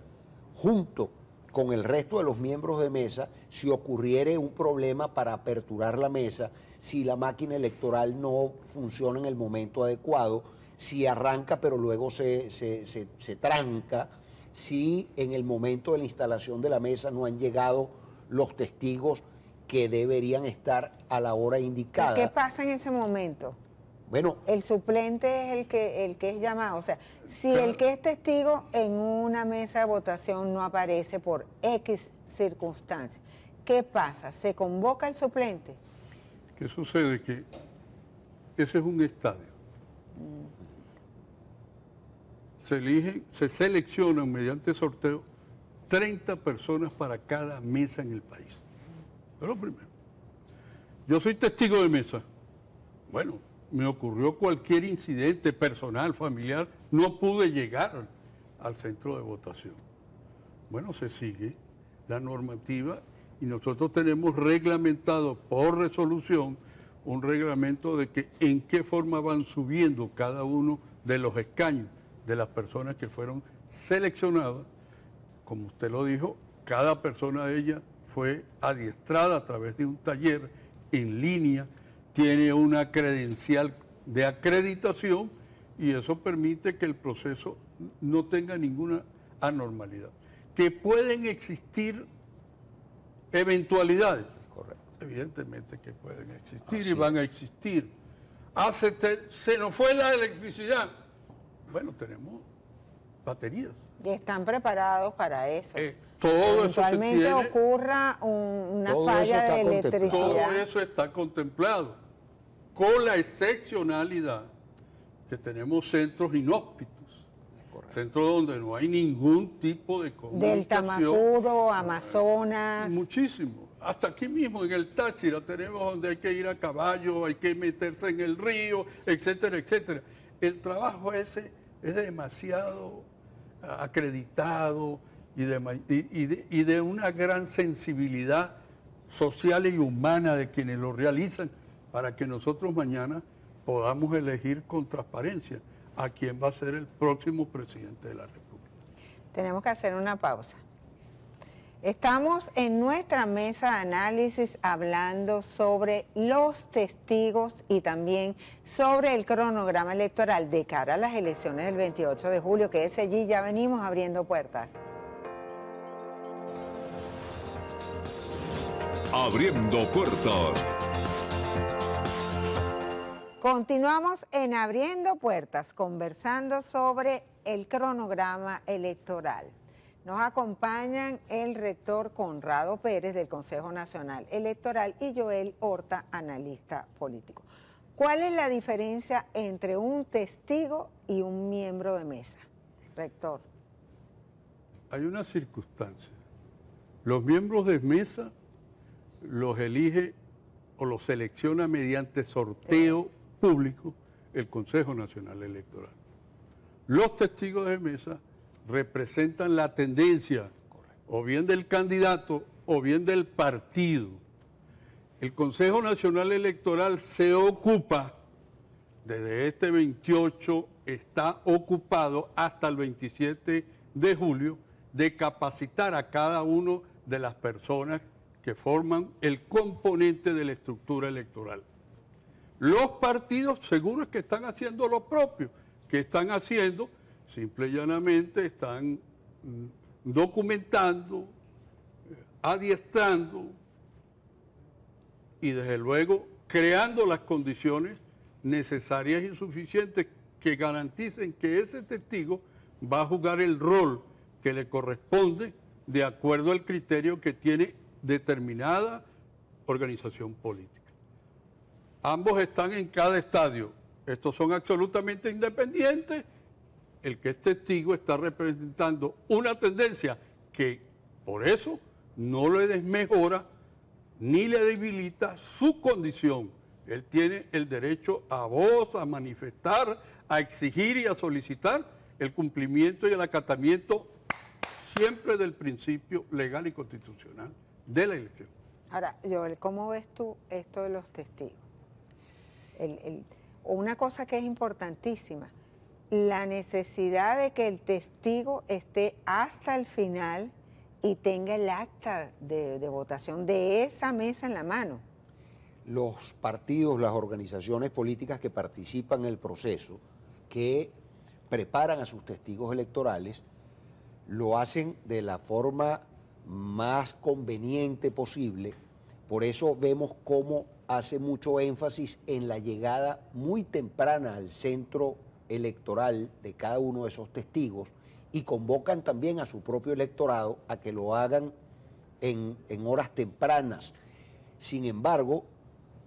junto con el resto de los miembros de mesa si ocurriere un problema para aperturar la mesa, si la máquina electoral no funciona en el momento adecuado, si arranca pero luego se, se- se- se tranca, si en el momento de la instalación de la mesa no han llegado los testigos que deberían estar a la hora indicada. ¿Qué pasa en ese momento? Bueno, El suplente es el que, el que es llamado. O sea, si el que es testigo en una mesa de votación no aparece por X circunstancias, ¿qué pasa? ¿Se convoca el suplente? ¿Qué sucede? Que ese es un estadio. Se eligen, se seleccionan mediante sorteo 30 personas para cada mesa en el país. Pero primero, yo soy testigo de mesa. Bueno, me ocurrió cualquier incidente personal, familiar, no pude llegar al centro de votación. Bueno, se sigue la normativa y nosotros tenemos reglamentado por resolución un reglamento de que en qué forma van subiendo cada uno de los escaños de las personas que fueron seleccionadas. Como usted lo dijo, cada persona de ellas fue adiestrada a través de un taller en línea, tiene una credencial de acreditación y eso permite que el proceso no tenga ninguna anormalidad. Que pueden existir eventualidades. correcto. Evidentemente que pueden existir Así y van a existir. Se, te- se nos fue la electricidad. Bueno, tenemos baterías. Están preparados para eso. Eh, todo eso se Eventualmente tiene, ocurra un- una eso falla está de contemplado. electricidad. todo eso está contemplado, con la excepcionalidad que tenemos centros inhóspitos, centros donde no hay ningún tipo de Del comunicación. Tamacuro, Amazonas. Muchísimo. Hasta aquí mismo en el Táchira tenemos donde hay que ir a caballo, hay que meterse en el río, etcétera, etcétera. El trabajo ese es demasiado acreditado y de, y de- y de una gran sensibilidad social y humana de quienes lo realizan para que nosotros mañana podamos elegir con transparencia a quién va a ser el próximo presidente de la República. Tenemos que hacer una pausa. Estamos en nuestra mesa de análisis hablando sobre los testigos y también sobre el cronograma electoral de cara a las elecciones del 28 de julio, que es allí, ya venimos abriendo puertas. Abriendo puertas. Continuamos en Abriendo Puertas, conversando sobre el cronograma electoral. Nos acompañan el rector Conrado Pérez del Consejo Nacional Electoral y Joel Horta, analista político. ¿Cuál es la diferencia entre un testigo y un miembro de mesa, rector? Hay una circunstancia. Los miembros de mesa los elige o los selecciona mediante sorteo público el Consejo Nacional Electoral. Los testigos de mesa representan la tendencia o bien del candidato o bien del partido. El Consejo Nacional Electoral se ocupa, desde este 28 está ocupado hasta el 27 de julio, de capacitar a cada uno de las personas que forman el componente de la estructura electoral. Los partidos seguros que están haciendo lo propio, que están haciendo, simple y llanamente están mm, documentando, eh, adiestrando y desde luego creando las condiciones necesarias y suficientes que garanticen que ese testigo va a jugar el rol que le corresponde de acuerdo al criterio que tiene determinada organización política. Ambos están en cada estadio. Estos son absolutamente independientes. El que es testigo está representando una tendencia que por eso no le desmejora ni le debilita su condición. Él tiene el derecho a voz, a manifestar, a exigir y a solicitar el cumplimiento y el acatamiento siempre del principio legal y constitucional de la elección. Ahora, Joel, ¿cómo ves tú esto de los testigos? una cosa que es importantísima, la necesidad de que el testigo esté hasta el final y tenga el acta de, votación de esa mesa en la mano. Los partidos, las organizaciones políticas que participan en el proceso, que preparan a sus testigos electorales, lo hacen de la forma más conveniente posible. Por eso vemos cómo hace mucho énfasis en la llegada muy temprana al centro electoral de cada uno de esos testigos y convocan también a su propio electorado a que lo hagan en, en horas tempranas. Sin embargo,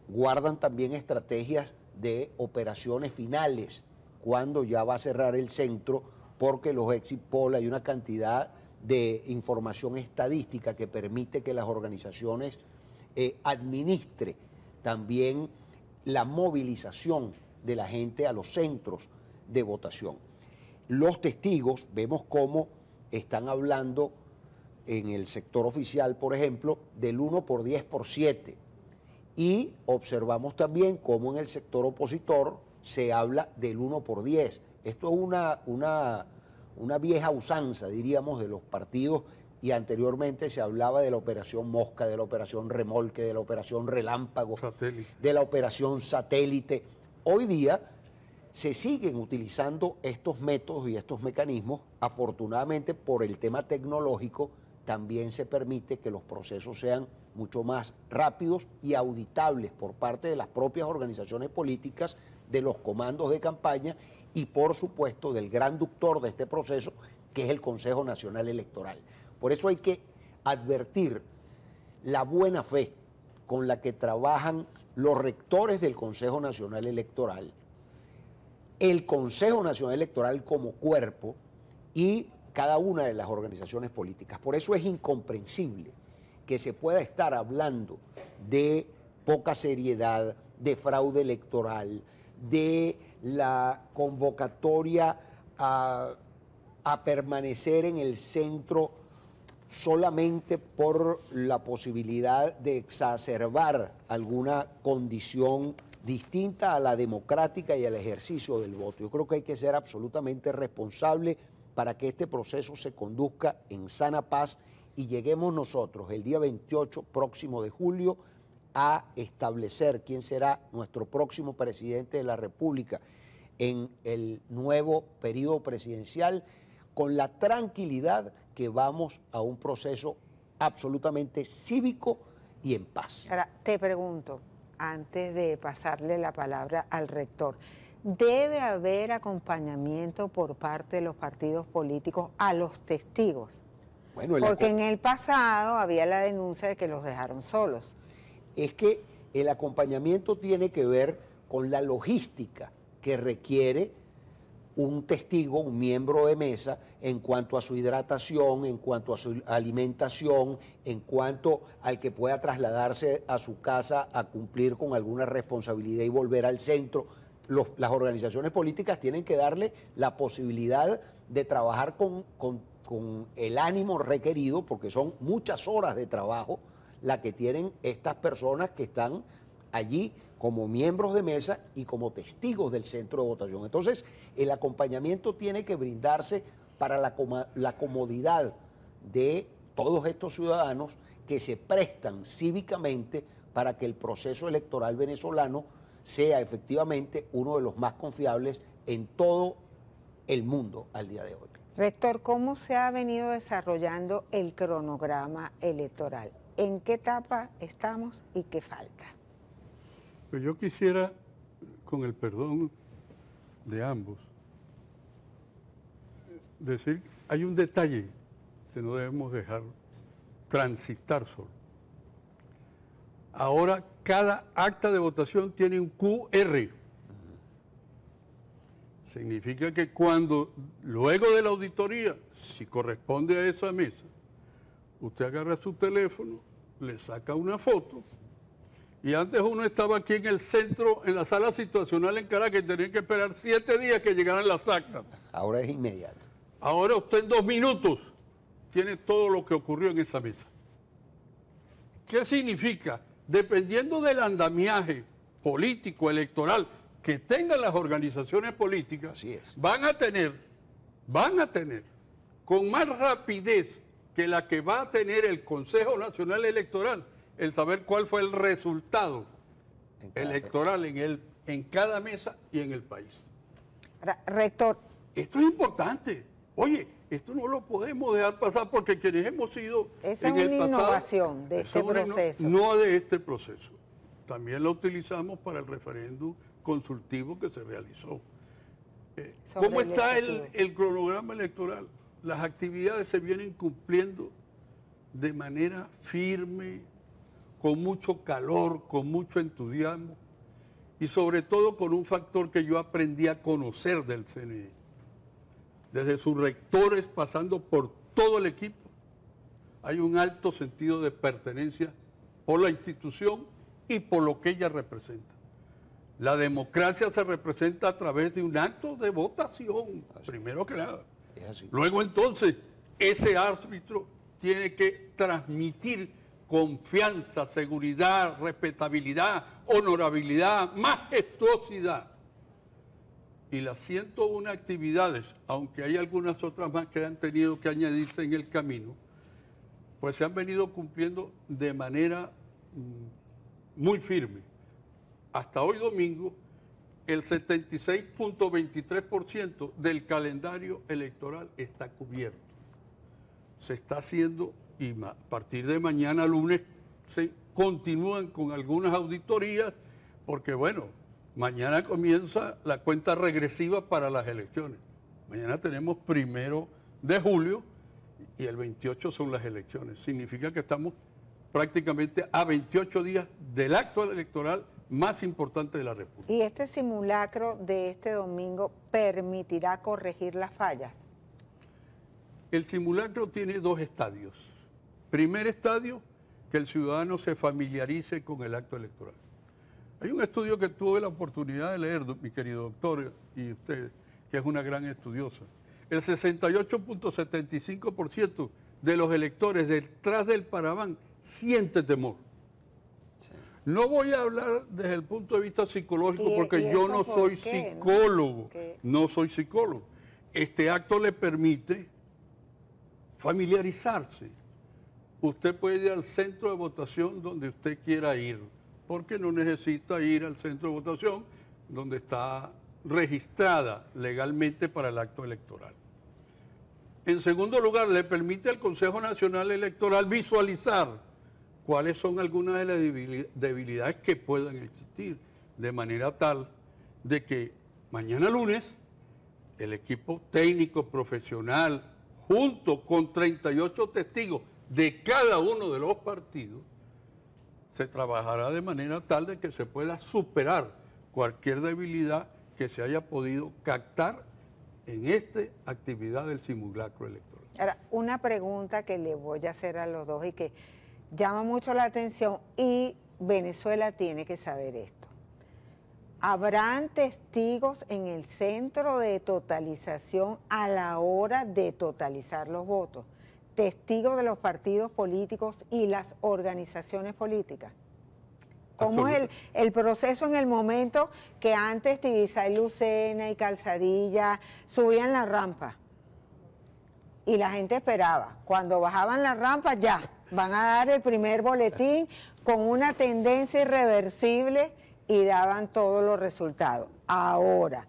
guardan también estrategias de operaciones finales cuando ya va a cerrar el centro porque los exit poll hay una cantidad de información estadística que permite que las organizaciones eh, administre también la movilización de la gente a los centros de votación. Los testigos, vemos cómo están hablando en el sector oficial, por ejemplo, del 1 por 10 por 7. Y observamos también cómo en el sector opositor se habla del 1 por 10. Esto es una, una, una vieja usanza, diríamos, de los partidos y anteriormente se hablaba de la operación Mosca, de la operación Remolque, de la operación Relámpago, de la operación Satélite. Hoy día se siguen utilizando estos métodos y estos mecanismos. Afortunadamente, por el tema tecnológico, también se permite que los procesos sean mucho más rápidos y auditables por parte de las propias organizaciones políticas, de los comandos de campaña y por supuesto del gran ductor de este proceso, que es el Consejo Nacional Electoral. Por eso hay que advertir la buena fe con la que trabajan los rectores del Consejo Nacional Electoral, el Consejo Nacional Electoral como cuerpo y cada una de las organizaciones políticas. Por eso es incomprensible que se pueda estar hablando de poca seriedad, de fraude electoral, de la convocatoria a, permanecer en el centro solamente por la posibilidad de exacerbar alguna condición distinta a la democrática y al ejercicio del voto. Yo creo que hay que ser absolutamente responsable para que este proceso se conduzca en sana paz y lleguemos nosotros el día 28 próximo de julio a establecer quién será nuestro próximo presidente de la República en el nuevo periodo presidencial con la tranquilidad que vamos a un proceso absolutamente cívico y en paz. Ahora, te pregunto, antes de pasarle la palabra al rector, ¿debe haber acompañamiento por parte de los partidos políticos a los testigos? Bueno, Porque en el pasado había la denuncia de que los dejaron solos es que el acompañamiento tiene que ver con la logística que requiere un testigo, un miembro de mesa, en cuanto a su hidratación, en cuanto a su alimentación, en cuanto al que pueda trasladarse a su casa a cumplir con alguna responsabilidad y volver al centro. las organizaciones políticas tienen que darle la posibilidad de trabajar con, con- con el ánimo requerido, porque son muchas horas de trabajo la que tienen estas personas que están allí como miembros de mesa y como testigos del centro de votación. Entonces, el acompañamiento tiene que brindarse para la, comodidad de todos estos ciudadanos que se prestan cívicamente para que el proceso electoral venezolano sea efectivamente uno de los más confiables en todo el mundo al día de hoy. Rector, ¿cómo se ha venido desarrollando el cronograma electoral? ¿En qué etapa estamos y qué falta? Pues yo quisiera, con el perdón de ambos, decir, hay un detalle que no debemos dejar transitar solo. Ahora cada acta de votación tiene un QR. Significa que cuando, luego de la auditoría, si corresponde a esa mesa, usted agarra su teléfono, le saca una foto, y antes uno estaba aquí en el centro, en la sala situacional en Caracas, y tenía que esperar siete días que llegaran las actas. Ahora es inmediato. Ahora usted en dos minutos tiene todo lo que ocurrió en esa mesa. ¿Qué significa? Dependiendo del andamiaje político, electoral que tengan las organizaciones políticas, Así es. van a tener, van a tener, con más rapidez que la que va a tener el Consejo Nacional Electoral, el saber cuál fue el resultado En electoral en, el, en cada mesa y en el país. Rector, Esto es importante. Oye, esto no lo podemos dejar pasar porque quienes hemos sido Esa en es el una pasado, innovación de este una proceso. No de este proceso. También la utilizamos para el referéndum consultivo que se realizó. Eh, ¿Cómo el está el, el cronograma electoral? Las actividades se vienen cumpliendo de manera firme, con mucho calor, con mucho entusiasmo y sobre todo con un factor que yo aprendí a conocer del CNE. Desde sus rectores pasando por todo el equipo, hay un alto sentido de pertenencia por la institución y por lo que ella representa. La democracia se representa a través de un acto de votación, primero que nada. Luego entonces, ese árbitro tiene que transmitir confianza, seguridad, respetabilidad, honorabilidad, majestuosidad. Y las 101 actividades, aunque hay algunas otras más que han tenido que añadirse en el camino, pues se han venido cumpliendo de manera mm, muy firme. Hasta hoy domingo, el 76.23% del calendario electoral está cubierto. Se está haciendo y a partir de mañana lunes se continúan con algunas auditorías porque bueno, mañana comienza la cuenta regresiva para las elecciones. Mañana tenemos primero de julio y el 28 son las elecciones. Significa que estamos prácticamente a 28 días del acto electoral más importante de la República. ¿y este simulacro de este domingo permitirá corregir las fallas? El simulacro tiene dos estadios. Primer estadio, que el ciudadano se familiarice con el acto electoral. Hay un estudio que tuve la oportunidad de leer, mi querido doctor, y usted, que es una gran estudiosa. El 68.75% de los electores detrás del paraván siente temor. No voy a hablar desde el punto de vista psicológico ¿Y- porque yo no por soy qué, psicólogo, ¿Qué? no soy psicólogo. Este acto le permite familiarizarse. Usted puede ir al centro de votación donde usted quiera ir, porque no necesita ir al centro de votación donde está registrada legalmente para el acto electoral. En segundo lugar, le permite al Consejo Nacional Electoral visualizar cuáles son algunas de las debili- debilidades que puedan existir, de manera tal de que mañana lunes el equipo técnico profesional, junto con 38 testigos de cada uno de los partidos, se trabajará de manera tal de que se pueda superar cualquier debilidad que se haya podido captar en esta actividad del simulacro electoral. Ahora, una pregunta que le voy a hacer a los dos y que llama mucho la atención y Venezuela tiene que saber esto. ¿Habrán testigos en el centro de totalización a la hora de totalizar los votos? Testigos de los partidos políticos y las organizaciones políticas. ¿Cómo es el, el, proceso en el momento que antes Tibisay Lucena y Calzadilla subían la rampa? Y la gente esperaba. Cuando bajaban la rampa, ya, van a dar el primer boletín con una tendencia irreversible y daban todos los resultados. Ahora,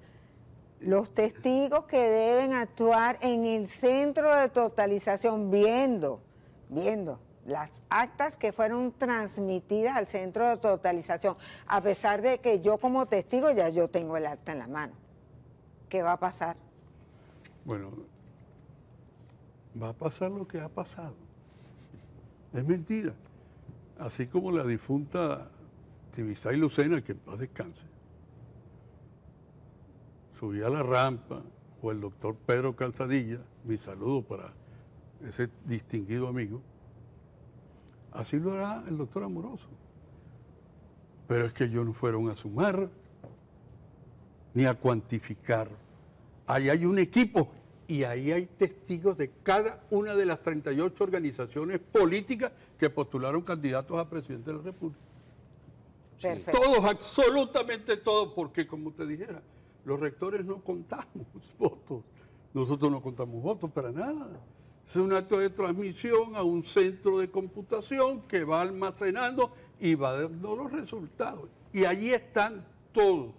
los testigos que deben actuar en el centro de totalización, viendo, viendo las actas que fueron transmitidas al centro de totalización, a pesar de que yo como testigo ya yo tengo el acta en la mano. ¿Qué va a pasar? Bueno, va a pasar lo que ha pasado. Es mentira. Así como la difunta Tibisay Lucena, que en paz descanse, subía a la rampa, o el doctor Pedro Calzadilla, mi saludo para ese distinguido amigo, Así lo hará el doctor Amoroso. Pero es que ellos no fueron a sumar ni a cuantificar. Ahí hay un equipo y ahí hay testigos de cada una de las 38 organizaciones políticas que postularon candidatos a presidente de la República. Todos, absolutamente todos, porque como te dijera, los rectores no contamos votos. Nosotros no contamos votos para nada. Es un acto de transmisión a un centro de computación que va almacenando y va dando los resultados. Y allí están todos.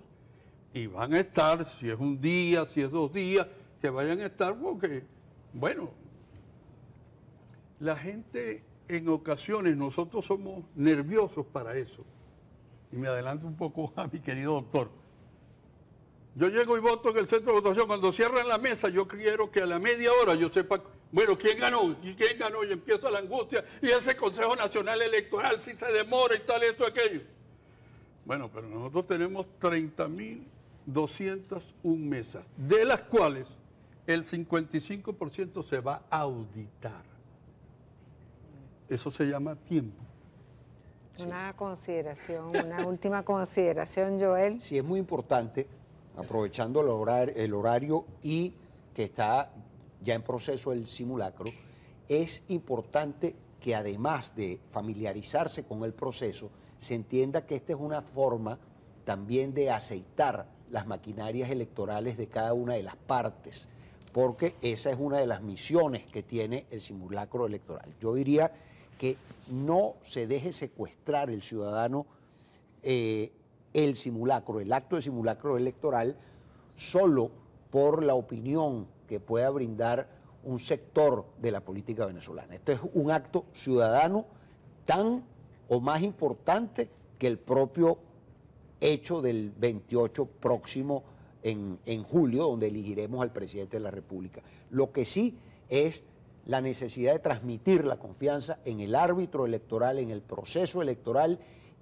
Y van a estar, si es un día, si es dos días, que vayan a estar porque, bueno, la gente en ocasiones, nosotros somos nerviosos para eso. Y me adelanto un poco a mi querido doctor. Yo llego y voto en el centro de votación. Cuando cierran la mesa, yo quiero que a la media hora yo sepa bueno, ¿quién ganó? ¿Y quién ganó? Y empieza la angustia. Y ese Consejo Nacional Electoral, si se demora y tal, esto, aquello. Bueno, pero nosotros tenemos 30.201 mesas, de las cuales el 55% se va a auditar. Eso se llama tiempo. Una consideración, una última consideración, Joel. Sí, es muy importante, aprovechando el horario, y que está ya en proceso el simulacro, es importante que además de familiarizarse con el proceso, se entienda que esta es una forma también de aceitar las maquinarias electorales de cada una de las partes, porque esa es una de las misiones que tiene el simulacro electoral. Yo diría que no se deje secuestrar el ciudadano eh, el simulacro, el acto de simulacro electoral, solo por la opinión que pueda brindar un sector de la política venezolana. Este es un acto ciudadano tan o más importante que el propio hecho del 28 próximo en, en, julio, donde elegiremos al presidente de la República. Lo que sí es la necesidad de transmitir la confianza en el árbitro electoral, en el proceso electoral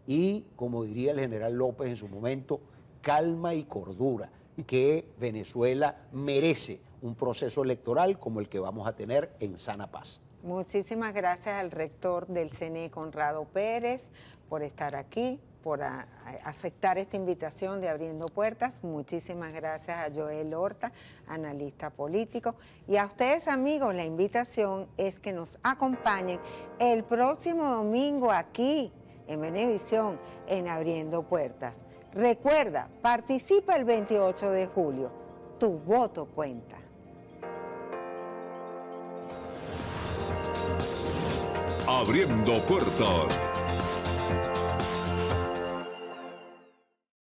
y, como diría el general López en su momento, calma y cordura, que Venezuela merece un proceso electoral como el que vamos a tener en sana paz. Muchísimas gracias al rector del CNE, Conrado Pérez, por estar aquí, por aceptar esta invitación de Abriendo Puertas. Muchísimas gracias a Joel Horta, analista político. Y a ustedes, amigos, la invitación es que nos acompañen el próximo domingo aquí en Venevisión, en Abriendo Puertas. Recuerda, participa el 28 de julio. Tu voto cuenta. Abriendo puertas